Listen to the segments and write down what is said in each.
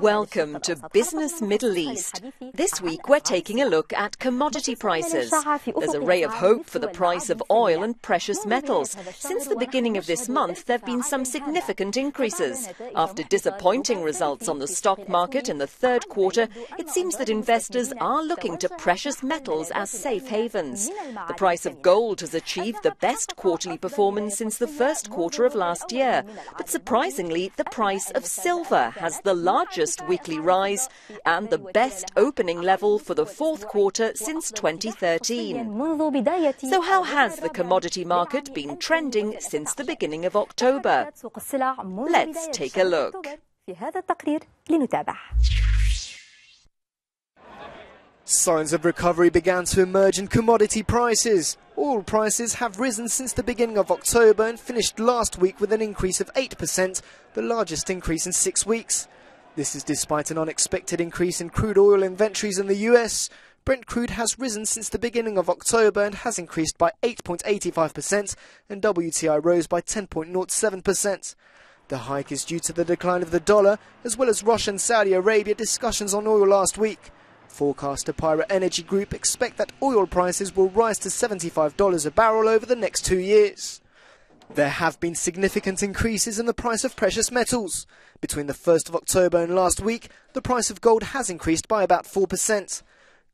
Welcome to Business Middle East. This week we're taking a look at commodity prices. There's a ray of hope for the price of oil and precious metals. Since the beginning of this month, there have been some significant increases. After disappointing results on the stock market in the third quarter, it seems that investors are looking to precious metals as safe havens. The price of gold has achieved the best quarterly performance since the first quarter of last year. But surprisingly, the price of silver has the largest weekly rise and the best opening level for the fourth quarter since 2013. So how has the commodity market been trending since the beginning of October? Let's take a look. Signs of recovery began to emerge in commodity prices. Oil prices have risen since the beginning of October and finished last week with an increase of 8%, the largest increase in six weeks. This is despite an unexpected increase in crude oil inventories in the US. Brent crude has risen since the beginning of October and has increased by 8.85%, and WTI rose by 10.07%. The hike is due to the decline of the dollar, as well as Russia and Saudi Arabia discussions on oil last week. Forecaster PIRA Energy Group expect that oil prices will rise to $75 a barrel over the next two years. There have been significant increases in the price of precious metals. Between the 1st of October and last week, the price of gold has increased by about 4%.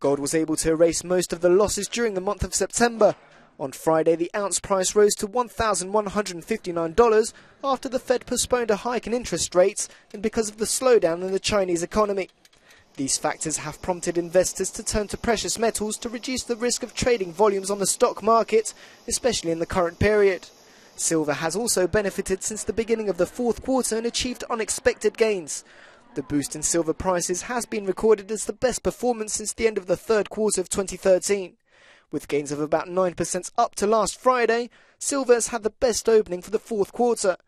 Gold was able to erase most of the losses during the month of September. On Friday, the ounce price rose to $1,159 after the Fed postponed a hike in interest rates and because of the slowdown in the Chinese economy. These factors have prompted investors to turn to precious metals to reduce the risk of trading volumes on the stock market, especially in the current period. Silver has also benefited since the beginning of the fourth quarter and achieved unexpected gains. The boost in silver prices has been recorded as the best performance since the end of the third quarter of 2013. With gains of about 9% up to last Friday, silver has had the best opening for the fourth quarter.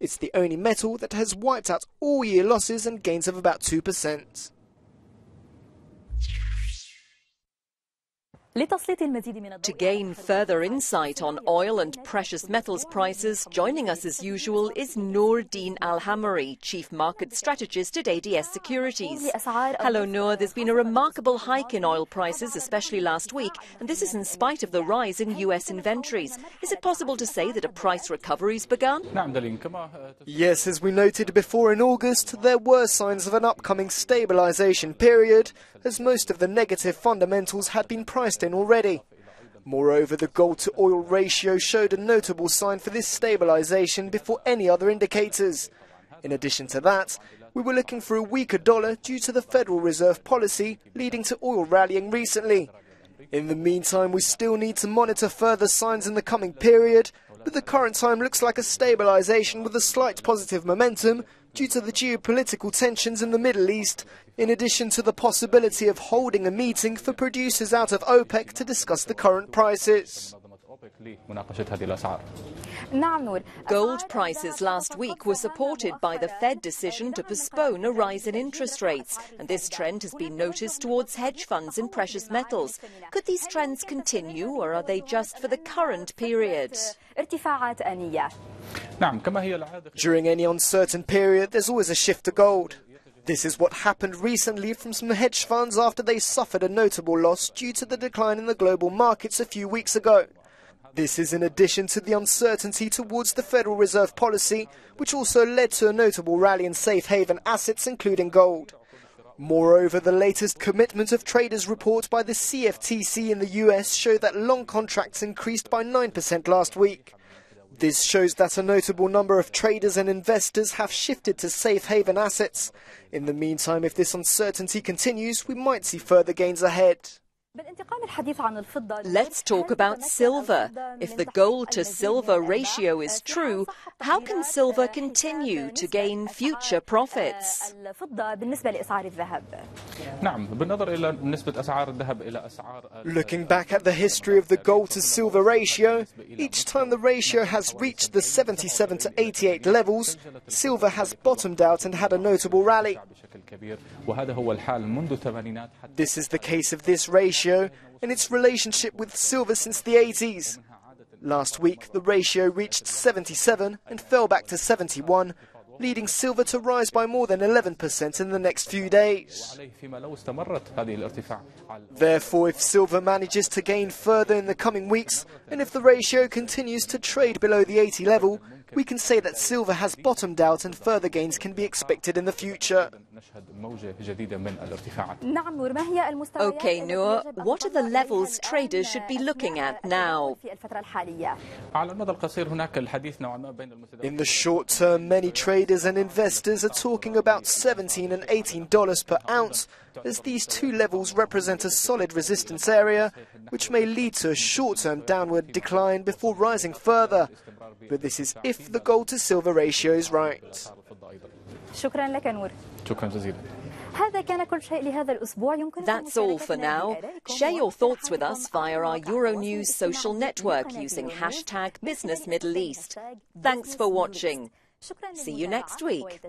It's the only metal that has wiped out all year losses and gains of about 2%. To gain further insight on oil and precious metals prices, joining us as usual is Noordin Al Hammoury, Chief Market Strategist at ADS Securities. Hello, Noor. There's been a remarkable hike in oil prices, especially last week, and this is in spite of the rise in US inventories. Is it possible to say that a price recovery's begun? Yes, as we noted before in August, there were signs of an upcoming stabilization period, as most of the negative fundamentals had been priced in already. Moreover, the gold to oil ratio showed a notable sign for this stabilization before any other indicators. In addition to that, we were looking for a weaker dollar due to the Federal Reserve policy leading to oil rallying recently. In the meantime, we still need to monitor further signs in the coming period, but the current time looks like a stabilization with a slight positive momentum due to the geopolitical tensions in the Middle East, in addition to the possibility of holding a meeting for producers out of OPEC to discuss the current prices. Gold prices last week were supported by the Fed decision to postpone a rise in interest rates, and this trend has been noticed towards hedge funds in precious metals. Could these trends continue, or are they just for the current period? During any uncertain period, there's always a shift to gold. This is what happened recently from some hedge funds after they suffered a notable loss due to the decline in the global markets a few weeks ago. This is in addition to the uncertainty towards the Federal Reserve policy, which also led to a notable rally in safe haven assets, including gold. Moreover, the latest commitment of traders report by the CFTC in the US showed that long contracts increased by 9% last week. This shows that a notable number of traders and investors have shifted to safe haven assets. In the meantime, if this uncertainty continues, we might see further gains ahead. Let's talk about silver. If the gold to silver ratio is true, how can silver continue to gain future profits? Looking back at the history of the gold to silver ratio, each time the ratio has reached the 77 to 88 levels, silver has bottomed out and had a notable rally. This is the case of this ratio and its relationship with silver since the 80s. Last week, the ratio reached 77 and fell back to 71, leading silver to rise by more than 11% in the next few days. Therefore, if silver manages to gain further in the coming weeks, and if the ratio continues to trade below the 80 level, we can say that silver has bottomed out and further gains can be expected in the future. Okay, Noor, what are the levels traders should be looking at now? In the short term, many traders and investors are talking about 17 and 18 dollars per ounce, as these two levels represent a solid resistance area, which may lead to a short-term downward decline before rising further But this is if the gold to silver ratio is right. شكرا لك نور شكرا جزيلا هذا كان كل شيء لهذا الأسبوع يمكن That's all for now. Share your thoughts with us via our Euronews social network using hashtag Business Middle East. Thanks for watching. See you next week.